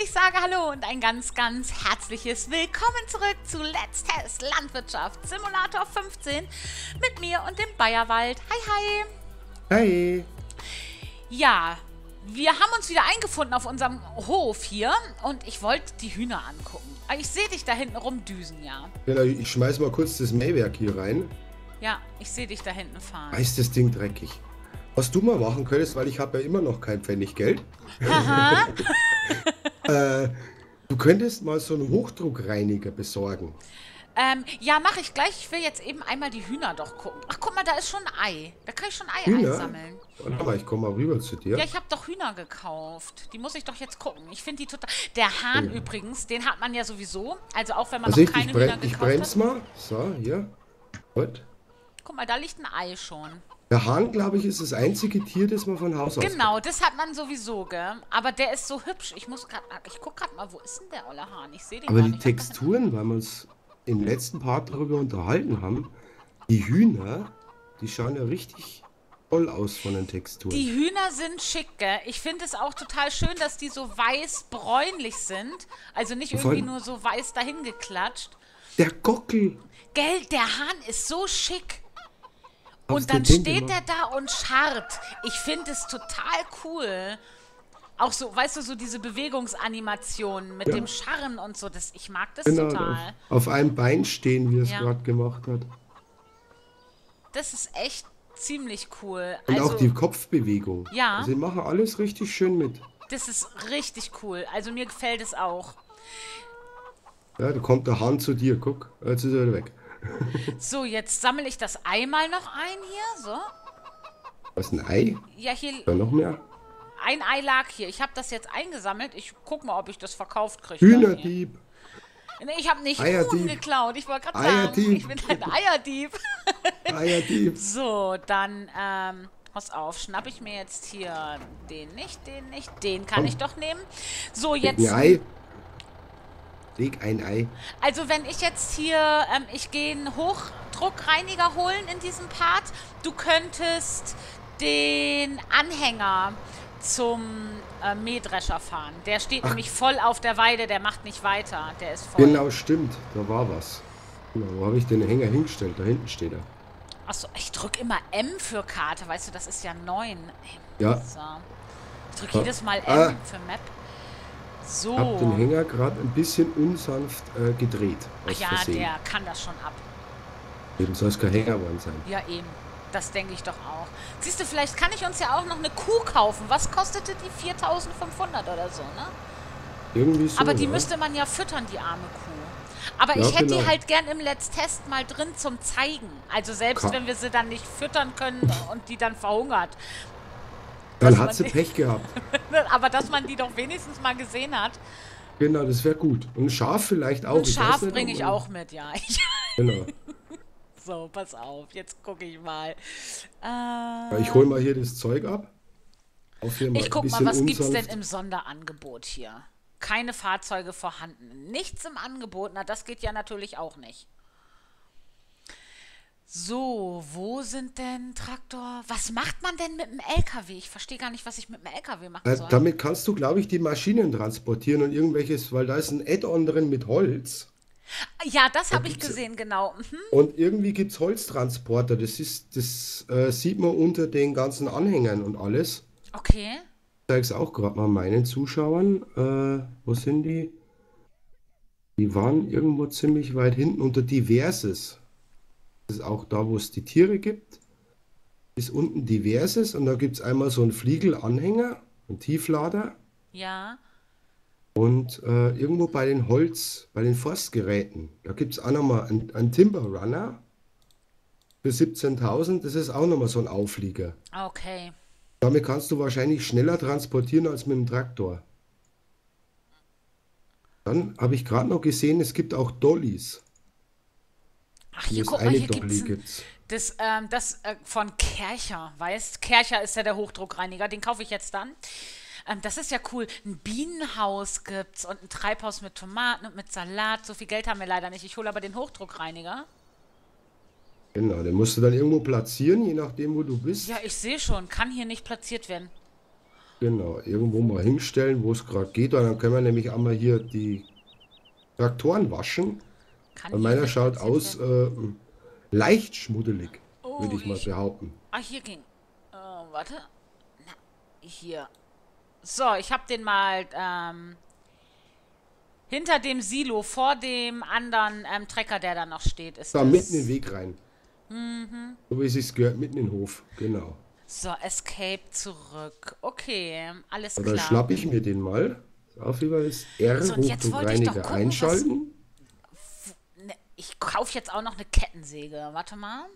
ich sage Hallo und ein ganz, ganz herzliches Willkommen zurück zu Let's Test Landwirtschaft Simulator 15 mit mir und dem Bayerwald. Hi, hi. Hi. Ja, wir haben uns wieder eingefunden auf unserem Hof hier und ich wollte die Hühner angucken. Ich sehe dich da hinten rumdüsen, ja. Ich schmeiß mal kurz das Mähwerk hier rein. Ja, ich sehe dich da hinten fahren. Ist das Ding dreckig. Was du mal machen könntest, weil ich habe ja immer noch kein Pfennig Geld. Aha. äh, du könntest mal so einen Hochdruckreiniger besorgen. Ähm, ja, mache ich gleich. Ich will jetzt eben einmal die Hühner doch gucken. Ach, guck mal, da ist schon ein Ei. Da kann ich schon Ei Hühner? einsammeln. Warte mal, ich komme mal rüber zu dir. Ja, ich habe doch Hühner gekauft. Die muss ich doch jetzt gucken. Ich finde die total... Der Hahn ja. übrigens, den hat man ja sowieso. Also auch wenn man also noch keine ich, Hühner gekauft ich bremse mal. So, hier. Gut. Guck mal, da liegt ein Ei schon. Der Hahn, glaube ich, ist das einzige Tier, das man von Haus aus Genau, hat. das hat man sowieso, gell? Aber der ist so hübsch. Ich muss gerade... Ich guck gerade mal, wo ist denn der olle Hahn? Ich sehe den Aber die nicht. Texturen, weil wir uns im letzten Part darüber unterhalten haben, die Hühner, die schauen ja richtig toll aus von den Texturen. Die Hühner sind schick, gell? Ich finde es auch total schön, dass die so weiß-bräunlich sind. Also nicht irgendwie nur so weiß dahin geklatscht. Der Gockel. Gell, der Hahn ist so schick. Und dann steht er da und scharrt. Ich finde es total cool. Auch so, weißt du, so diese Bewegungsanimationen mit ja. dem Scharren und so. Das, ich mag das genau, total. Auf, auf einem Bein stehen, wie es ja. gerade gemacht hat. Das ist echt ziemlich cool. Und also, auch die Kopfbewegung. Ja. Sie machen alles richtig schön mit. Das ist richtig cool. Also mir gefällt es auch. Ja, da kommt der Hahn zu dir. Guck, jetzt ist er weg. So, jetzt sammle ich das Ei mal noch ein hier. So. Was, ein Ei? Ja, hier. Da noch mehr? Ein Ei lag hier. Ich habe das jetzt eingesammelt. Ich guck mal, ob ich das verkauft kriege. Hühnerdieb. Nee, ich habe nicht Huhn geklaut. Ich wollte gerade sagen, ich bin ein Eierdieb. Eierdieb. so, dann, ähm, pass auf, schnapp ich mir jetzt hier den nicht, den nicht. Den kann Komm. ich doch nehmen. So, jetzt... Ein Ei. Leg ein Ei. Also wenn ich jetzt hier, ähm, ich gehe einen Hochdruckreiniger holen in diesem Part. Du könntest den Anhänger zum äh, Mähdrescher fahren. Der steht Ach. nämlich voll auf der Weide, der macht nicht weiter. Der ist voll. Genau, stimmt. Da war was. Genau, wo habe ich den Hänger hingestellt? Da hinten steht er. Achso, ich drücke immer M für Karte. Weißt du, das ist ja 9. Ja. So. Ich drücke ah. jedes Mal M ah. für Map. So. Habe den Hänger gerade ein bisschen unsanft äh, gedreht. Ach ja, Versehen. der kann das schon ab. Eben soll es kein Hängerband sein. Ja, eben. Das denke ich doch auch. Siehst du, vielleicht kann ich uns ja auch noch eine Kuh kaufen. Was kostete die? 4500 oder so, ne? Irgendwie so. Aber die ja. müsste man ja füttern, die arme Kuh. Aber ja, ich hätte genau. die halt gern im Let's Test mal drin zum Zeigen. Also selbst Ka wenn wir sie dann nicht füttern können und die dann verhungert. Dann hat sie Pech gehabt. aber dass man die doch wenigstens mal gesehen hat. Genau, das wäre gut. Und ein Schaf vielleicht auch. Ein Schaf bringe ich auch mit, ja. genau. So, pass auf, jetzt gucke ich mal. Äh, ich hole mal hier das Zeug ab. ich gucke mal, was gibt es denn im Sonderangebot hier? Keine Fahrzeuge vorhanden. Nichts im Angebot, na das geht ja natürlich auch nicht. So, wo sind denn Traktor? Was macht man denn mit dem LKW? Ich verstehe gar nicht, was ich mit dem LKW machen soll. Äh, damit kannst du, glaube ich, die Maschinen transportieren und irgendwelches, weil da ist ein Add-on drin mit Holz. Ja, das habe ich gesehen, genau. Mhm. Und irgendwie gibt es Holztransporter. Das ist, das äh, sieht man unter den ganzen Anhängern und alles. Okay. Ich zeige es auch gerade mal meinen Zuschauern. Äh, wo sind die? Die waren irgendwo ziemlich weit hinten unter Diverses. Das ist auch da, wo es die Tiere gibt. Ist unten Diverses und da gibt es einmal so einen Fliegelanhänger, einen Tieflader. Ja. Und äh, irgendwo bei den Holz, bei den Forstgeräten, da gibt es auch nochmal einen, einen Timber Runner für 17.000. Das ist auch nochmal so ein Auflieger. Okay. Damit kannst du wahrscheinlich schneller transportieren als mit dem Traktor. Dann habe ich gerade noch gesehen, es gibt auch Dollys. Ach, hier, guck mal, hier Dolly gibt's. Das, ähm, das äh, von Kercher, weißt? Kercher ist ja der Hochdruckreiniger, den kaufe ich jetzt dann. Ähm, das ist ja cool. Ein Bienenhaus gibt's und ein Treibhaus mit Tomaten und mit Salat. So viel Geld haben wir leider nicht. Ich hole aber den Hochdruckreiniger. Genau, den musst du dann irgendwo platzieren, je nachdem, wo du bist. Ja, ich sehe schon. Kann hier nicht platziert werden. Genau, irgendwo mal hinstellen, wo es gerade geht. Und dann können wir nämlich einmal hier die Traktoren waschen. Kann Weil meiner schaut aus äh, leicht schmuddelig, oh, würde ich mal behaupten. Ah, hier ging. Äh, warte. Na, hier. So, ich habe den mal ähm, hinter dem Silo, vor dem anderen ähm, Trecker, der da noch steht. Ist da das. mitten in den Weg rein. Mhm. So wie es sich gehört, mitten in den Hof. Genau. So, Escape zurück. Okay, alles klar. Dann schnapp ich mir den mal. Auf über das R so, Hochdruckreiniger einschalten. Ich kaufe jetzt auch noch eine Kettensäge. Warte mal.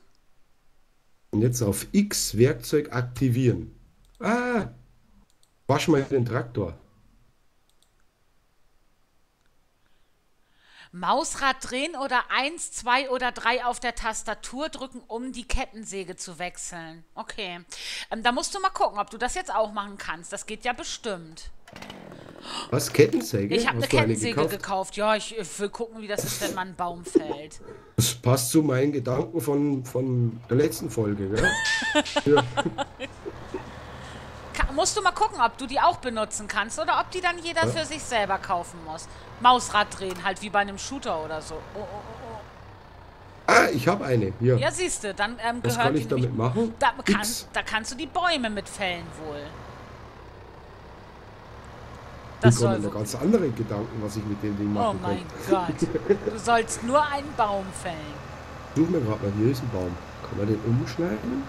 Und jetzt auf X Werkzeug aktivieren. Ah! Wasch mal den Traktor. Mausrad drehen oder 1, 2 oder 3 auf der Tastatur drücken, um die Kettensäge zu wechseln. Okay. Ähm, da musst du mal gucken, ob du das jetzt auch machen kannst. Das geht ja bestimmt. Was? Kettensäge? Ich habe eine Kettensäge gekauft? gekauft? Ja, ich will gucken, wie das ist, wenn man ein Baum fällt. Das passt zu meinen Gedanken von, von der letzten Folge, gell? ja. musst du mal gucken, ob du die auch benutzen kannst oder ob die dann jeder ja. für sich selber kaufen muss. Mausrad drehen, halt wie bei einem Shooter oder so. Oh, oh, oh. oh. Ah, ich habe eine. Hier. Ja, siehst du, dann ähm, Was kann ich damit machen? Da, kann, da, kannst du die Bäume mit fällen wohl. Das Hier kommen ganz andere Gedanken, was ich mit dem Ding machen kann. Oh mein kann. Gott. Du sollst nur einen Baum fällen. Such mir gerade mal, hier ist ein Baum. Kann man den umschneiden?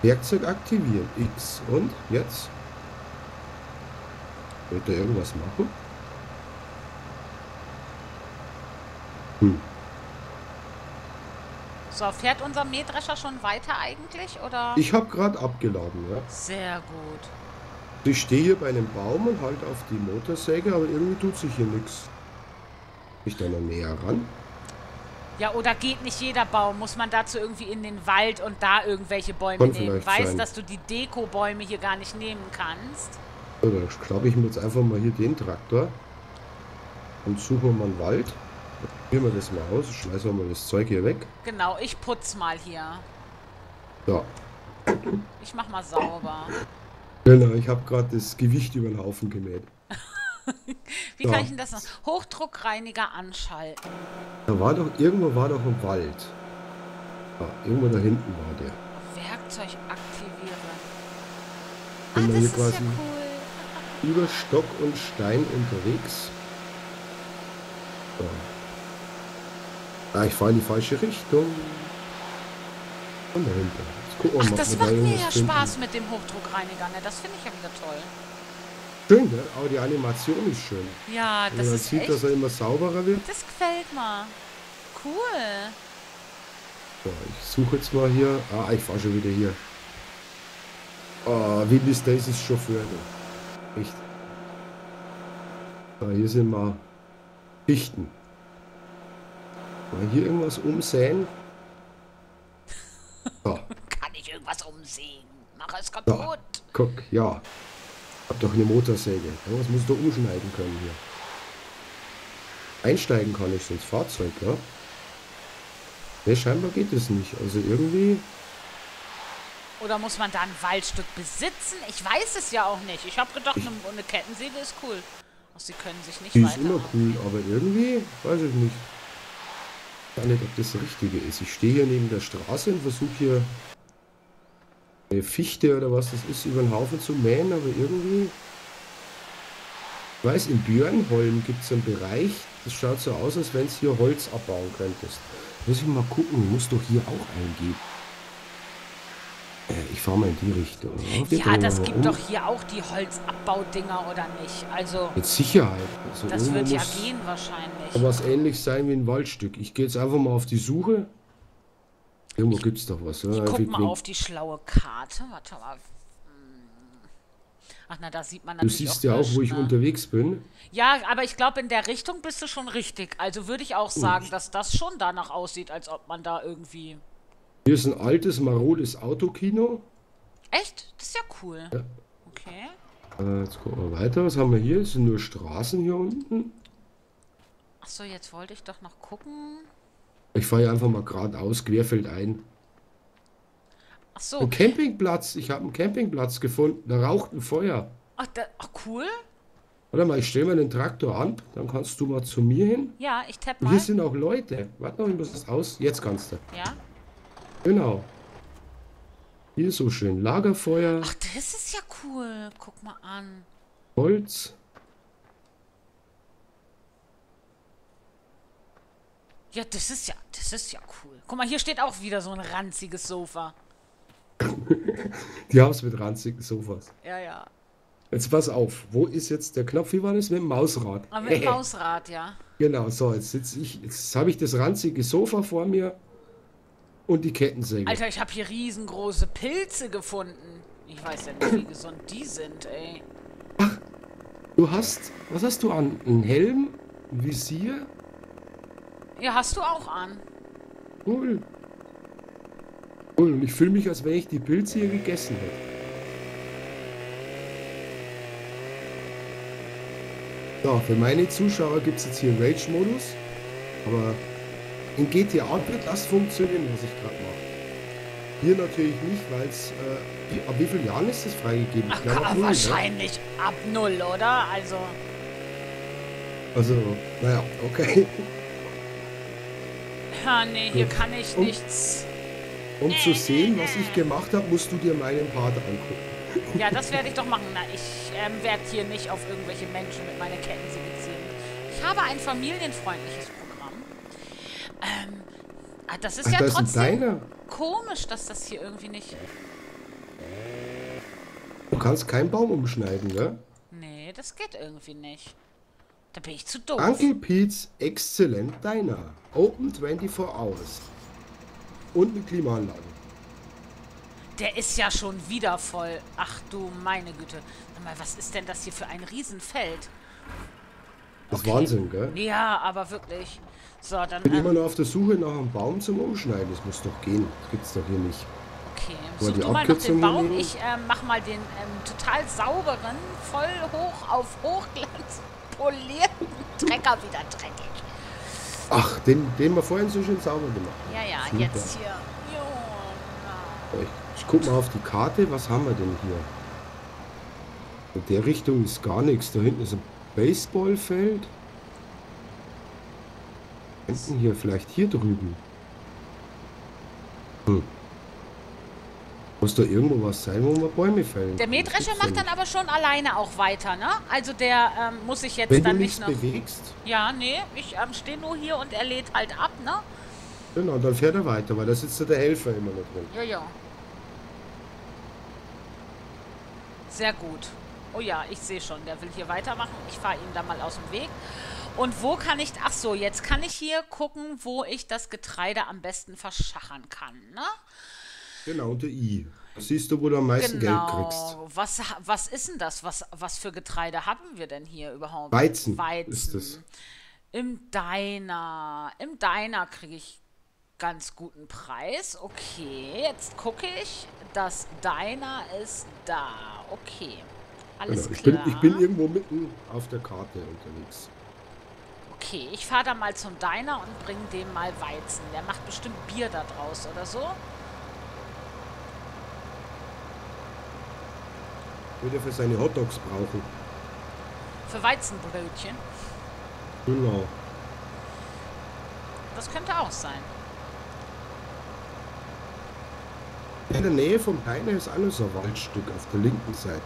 Werkzeug aktivieren. X. Und jetzt? Wird er irgendwas machen? Hm. So, fährt unser Mähdrescher schon weiter eigentlich, oder? Ich habe gerade abgeladen, ja. Sehr gut. Ich stehe hier bei einem Baum und halte auf die Motorsäge, aber irgendwie tut sich hier nichts. Ich da noch näher ran? Ja, oder geht nicht jeder Baum? Muss man dazu irgendwie in den Wald und da irgendwelche Bäume Kann nehmen? Weißt, dass du die Deko-Bäume hier gar nicht nehmen kannst? Oder glaube ich mir jetzt einfach mal hier den Traktor und suchen mal einen Wald. Nehmen wir das mal aus, schmeißen wir mal das Zeug hier weg. Genau, ich putz mal hier. Ja. Ich mach mal sauber. Genau, ich habe gerade das Gewicht über den Haufen gemäht. Wie kann ich denn das noch? Hochdruckreiniger anschalten. Da war doch, irgendwo war doch ein Wald. Ja, irgendwo da hinten war der. Werkzeug aktivieren. Ah, das ist quasi ja cool. über Stock und Stein unterwegs. So. Ah, ich fahre in die falsche Richtung. Und dahinter. Ach, das macht mir ja Spaß mit dem Hochdruckreiniger. Ne? Das finde ich ja wieder toll. Schön, ne? Aber die Animation ist schön. Ja, das man ist sieht, echt... dass er immer sauberer wird. Das gefällt mir. Cool. So, ich suche jetzt mal hier. Ah, ich fahre schon wieder hier. Ah, Willy Stacys Chauffeur. Ne? Echt. So, hier sind mal Fichten. Mal hier irgendwas umsäen. So. Ich irgendwas umsehen? Mach es kaputt. So, guck, ja. Hab doch eine Motorsäge. Irgendwas muss du umschneiden können hier. Einsteigen kann ich ins Fahrzeug, ja? Ne, scheinbar geht es nicht. Also irgendwie... Oder muss man da ein Waldstück besitzen? Ich weiß es ja auch nicht. Ich habe gedacht, ich, eine, Kettensäge ist cool. Ach, sie können sich nicht Die ist immer cool, aber irgendwie weiß ich nicht. Gar nicht, ob das das Richtige ist. Ich stehe hier neben der Straße und versuche hier Fichte oder was das ist, über den Haufen zu mähen, aber irgendwie... Ich weiß, in Björnholm gibt es einen Bereich, das schaut so aus, als wenn es hier Holz abbauen könntest. Muss ich mal gucken, muss doch hier auch eingeben. Äh, ich fahre mal in die Richtung. Ja, das gibt doch hier auch die Holzabbaudinger, oder nicht? Also. Mit Sicherheit. Also das wird ja gehen wahrscheinlich. Was ähnlich sein wie ein Waldstück. Ich gehe jetzt einfach mal auf die Suche. Irgendwo gibt es doch was. Ich guck mal auf die schlaue Karte. Warte mal. Hm. Ach na, da sieht man natürlich Du siehst ja auch, wo ich ne? unterwegs bin. Ja, aber ich glaube, in der Richtung bist du schon richtig. Also würde ich auch sagen, dass das schon danach aussieht, als ob man da irgendwie... Hier ist ein altes, marodes Autokino. Echt? Das ist ja cool. Ja. Okay. Äh, jetzt gucken wir weiter. Was haben wir hier? Es sind nur Straßen hier unten. Achso, jetzt wollte ich doch noch gucken. Ich fahre einfach mal geradeaus, querfeld ein. Ach so. Ein Campingplatz. Ich habe einen Campingplatz gefunden. Da raucht ein Feuer. Ach, da, ach cool. Warte mal, ich stelle mal den Traktor an. Dann kannst du mal zu mir hin. Ja, ich tapp mal. Hier sind auch Leute. Warte noch, ich muss das aus. Jetzt kannst du. Ja. Genau. Hier ist so schön Lagerfeuer. Ach, das ist ja cool. Guck mal an. Holz. Ja, das ist ja, das ist ja cool. Guck mal, hier steht auch wieder so ein ranziges Sofa. Die haben es mit ranzigen Sofas. Ja, ja. Jetzt pass auf, wo ist jetzt der Knopf? Wie war das? Mit dem Mausrad. Ah, mit dem Mausrad, ja. Genau, so, jetzt sitze ich, jetzt habe ich das ranzige Sofa vor mir und die Kettensäge. Alter, ich habe hier riesengroße Pilze gefunden. Ich weiß ja nicht, wie gesund die sind, ey. Ach, du hast, was hast du an? Ein Helm? Ein Visier? Ja, hast du auch an. Cool. Cool, und ich fühle mich, als wenn ich die Pilze hier gegessen hätte. So, für meine Zuschauer gibt es jetzt hier Rage-Modus. Aber in GTA wird das funktionieren, was ich gerade mache. Hier natürlich nicht, weil es. Äh, ab wie vielen Jahren ist das freigegeben? Ach, glaub, ab null, wahrscheinlich ne? ab null, oder? Also. Also, naja, okay. Ja, nee, hier Gut. kann ich um, nichts. Um zu sehen, was ich gemacht habe, musst du dir meinen Part angucken. Ja, das werde ich doch machen. Na, ich ähm, werde hier nicht auf irgendwelche Menschen mit meiner Kettensäge ziehen. Ich habe ein familienfreundliches Programm. Ähm, ah, das ist Ach, ja das trotzdem komisch, dass das hier irgendwie nicht... Du kannst keinen Baum umschneiden, ne? Nee, das geht irgendwie nicht. Da bin ich zu doof. Uncle Pete's Exzellent Diner. Open 24 Hours. Und eine Klimaanlage. Der ist ja schon wieder voll. Ach du meine Güte. Sag mal, was ist denn das hier für ein Riesenfeld? Das ist Wahnsinn, gell? Ja, aber wirklich. So, dann. Ich bin ähm, immer noch auf der Suche nach einem Baum zum Umschneiden. Das muss doch gehen. Das gibt's doch hier nicht. Okay, such du mal noch den Baum. Nehmen? Ich äh, mach mal den ähm, total sauberen, voll hoch auf Hochglanz polierten Trecker wieder dreckig. Ach, den, den wir vorhin so schön sauber gemacht haben. Ja, ja, Super. jetzt hier. Ich, ich guck mal auf die Karte, was haben wir denn hier? In der Richtung ist gar nichts. Da hinten ist ein Baseballfeld. Hinten hier, vielleicht hier drüben. Hm. Muss da irgendwo was sein, wo man Bäume fällen Der Mähdrescher macht dann aber schon alleine auch weiter, ne? Also der ähm, muss sich jetzt Wenn dann du nicht noch... bewegst? Ja, nee, ich ähm, stehe nur hier und er lädt halt ab, ne? Genau, dann fährt er weiter, weil da sitzt ja der Helfer immer noch drin. Ja, ja. Sehr gut. Oh ja, ich sehe schon, der will hier weitermachen. Ich fahre ihn da mal aus dem Weg. Und wo kann ich... Ach so, jetzt kann ich hier gucken, wo ich das Getreide am besten verschachern kann, ne? Genau, unter I. Siehst du, wo du am meisten genau. Geld kriegst. Was, was ist denn das? Was, was für Getreide haben wir denn hier überhaupt? Weizen. Weizen. Ist es. Im Diner. Im Diner kriege ich ganz guten Preis. Okay, jetzt gucke ich. Das Diner ist da. Okay. Alles genau. ich klar. Bin, ich bin irgendwo mitten auf der Karte unterwegs. Okay, ich fahre da mal zum Diner und bringe dem mal Weizen. Der macht bestimmt Bier da draus oder so. Würde er für seine Hotdogs brauchen. Für Weizenbrötchen? Genau. Das könnte auch sein. In der Nähe vom Peine ist auch noch so ein Waldstück auf der linken Seite.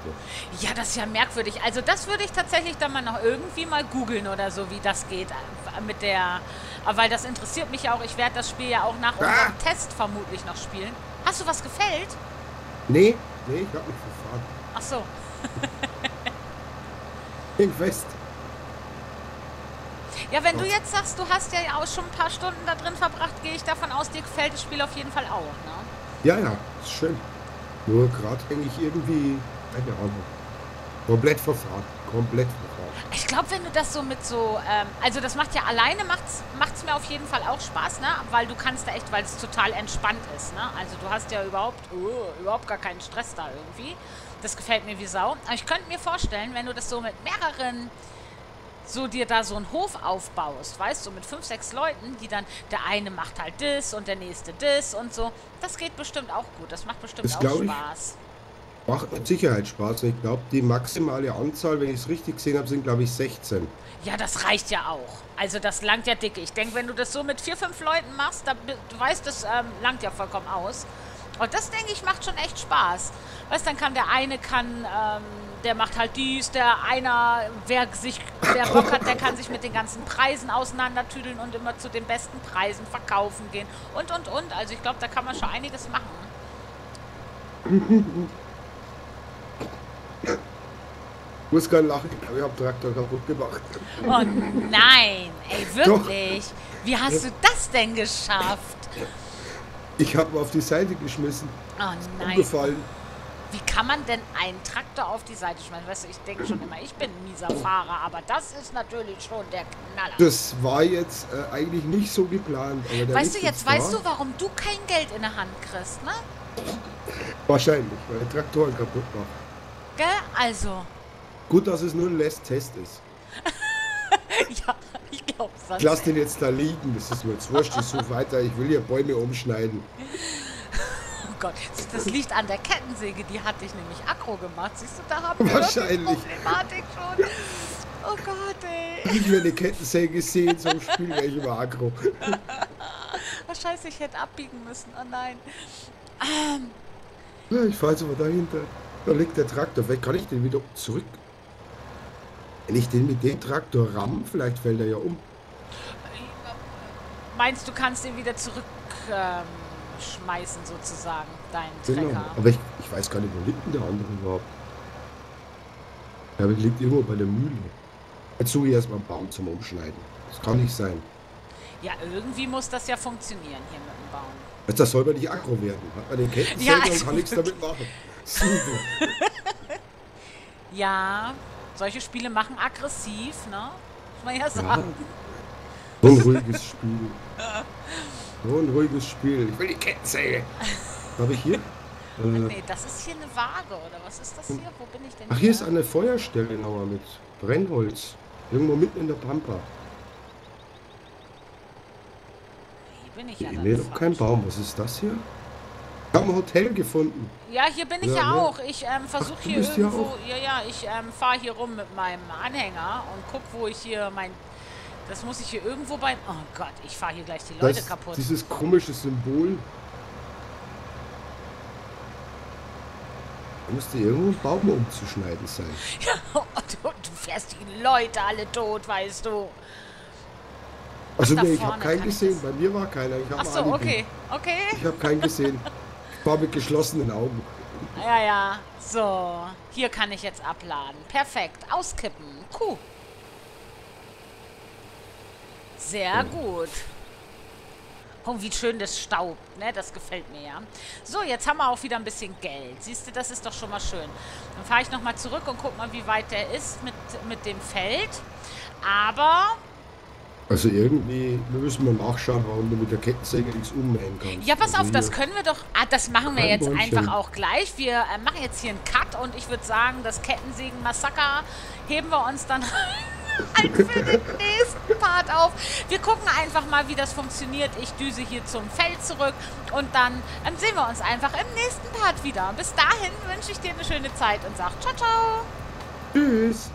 Ja, das ist ja merkwürdig. Also das würde ich tatsächlich dann mal noch irgendwie mal googeln oder so, wie das geht äh, mit der... Weil das interessiert mich auch. Ich werde das Spiel ja auch nach ah. unserem Test vermutlich noch spielen. Hast du was gefällt? Nee, nee, ich habe mich verfahren. Ach so. In West. Ja, wenn du jetzt sagst, du hast ja auch schon ein paar Stunden da drin verbracht, gehe ich davon aus, dir gefällt das Spiel auf jeden Fall auch, ne? Ja, ja, ist schön. Nur gerade hänge ich irgendwie, keine Ahnung, komplett verfahren. Komplett verfahren. Ich glaube, wenn du das so mit so, ähm, also das macht ja alleine, macht's, macht's mir auf jeden Fall auch Spaß, ne? Weil du kannst da echt, weil es total entspannt ist, ne? Also du hast ja überhaupt, uh, überhaupt gar keinen Stress da irgendwie. Das gefällt mir wie Sau. Aber ich könnte mir vorstellen, wenn du das so mit mehreren so dir da so einen Hof aufbaust, weißt du, mit fünf, sechs Leuten, die dann, der eine macht halt das und der nächste das und so. Das geht bestimmt auch gut. Das macht bestimmt das auch Spaß. Ich, macht mit Sicherheit Spaß. Ich glaube, die maximale Anzahl, wenn ich es richtig gesehen habe, sind, glaube ich, 16. Ja, das reicht ja auch. Also das langt ja dicke. Ich denke, wenn du das so mit vier, fünf Leuten machst, da, du weißt, das ähm, langt ja vollkommen aus. Und das, denke ich, macht schon echt Spaß. Weißt, dann kann der eine kann, ähm, der macht halt dies, der einer, wer sich, wer Bock hat, der kann sich mit den ganzen Preisen auseinandertüdeln und immer zu den besten Preisen verkaufen gehen und und und. Also ich glaube, da kann man schon einiges machen. Ich muss gar lachen, ich glaube, ich habe Traktor kaputt gemacht. Oh nein, ey, wirklich? Doch. Wie hast du das denn geschafft? Ich habe auf die Seite geschmissen. Oh nein. Umgefallen. Wie kann man denn einen Traktor auf die Seite schmeißen? Weißt du, ich denke schon immer, ich bin ein mieser Fahrer, aber das ist natürlich schon der Knaller. Das war jetzt äh, eigentlich nicht so geplant. weißt du, jetzt weißt du, warum du kein Geld in der Hand kriegst, ne? Wahrscheinlich, weil der Traktor kaputt macht. Gell? Also. Gut, dass es nur ein Last-Test ist. ja, ich glaube sonst. Ich lass den jetzt da liegen, das ist mir jetzt wurscht, ich suche weiter, ich will hier Bäume umschneiden. Gott, das liegt an der Kettensäge, die hatte ich nämlich aggro gemacht. Siehst du, da haben wir Wahrscheinlich. die Problematik schon. Oh Gott, ey. Ich will eine Kettensäge sehen, so Spiel wäre ich immer aggro. Oh scheiße, ich hätte abbiegen müssen. Oh nein. Ähm. Ja, ich fahre jetzt aber dahinter. Da liegt der Traktor. Vielleicht kann ich den wieder zurück. Wenn ich den mit dem Traktor ramm, vielleicht fällt er ja um. Meinst du, kannst ihn wieder zurück... Ähm schmeißen sozusagen, deinen genau. Trecker. Aber ich, ich weiß gar nicht, wo liegt denn der andere überhaupt? Ja, der liegt irgendwo bei der Mühle. Jetzt suche ich erstmal einen Baum zum Umschneiden. Das kann nicht sein. Ja, irgendwie muss das ja funktionieren hier mit dem Baum. Also das soll man nicht aggro werden. Hat man den Kettensäger ja, also und kann nichts damit machen. Super. ja, solche Spiele machen aggressiv, ne? Muss man ja sagen. Ja. So ein ruhiges Spiel. So ein ruhiges Spiel. Ich will die Kettensäge. Habe ich hier? Äh, nee, das ist hier eine Waage, oder was ist das hier? Wo bin ich denn? Ach, hier, ist eine Feuerstelle genauer mit Brennholz. Irgendwo mitten in der Pampa. Hier bin ich ja Nee, doch kein Baum. Was ist das hier? Ich habe ein Hotel gefunden. Ja, hier bin ich ja, ja auch. Ich ähm, versuche hier irgendwo... Ja, ja, ich ähm, fahre hier rum mit meinem Anhänger und guck, wo ich hier mein das muss ich hier irgendwo beim... Oh Gott, ich fahre hier gleich die Leute das, kaputt. Dieses komische Symbol. Da müsste irgendwo ein Baum umzuschneiden sein. Ja, du, du fährst die Leute alle tot, weißt du. Also nee, ich habe keinen gesehen. Bei mir war keiner. Ich Ach so, okay. Okay. Ich habe keinen gesehen. Ich war mit geschlossenen Augen. Ja, ja. So. Hier kann ich jetzt abladen. Perfekt. Auskippen. Kuh. Sehr gut. Oh, wie schön das staubt, ne? Das gefällt mir ja. So, jetzt haben wir auch wieder ein bisschen Geld. Siehst du, das ist doch schon mal schön. Dann fahre ich nochmal zurück und guck mal, wie weit der ist mit, mit dem Feld. Aber... Also irgendwie müssen wir nachschauen, warum du mit der Kettensäge nichts ummähen kannst. Ja, pass also auf, das können wir doch... Ah, das machen wir jetzt einfach auch gleich. Wir äh, machen jetzt hier einen Cut und ich würde sagen, das Kettensägen-Massaker heben wir uns dann halt für den nächsten Part auf. Wir gucken einfach mal, wie das funktioniert. Ich düse hier zum Feld zurück und dann, dann sehen wir uns einfach im nächsten Part wieder. Bis dahin wünsche ich dir eine schöne Zeit und sag ciao, ciao. Tschüss.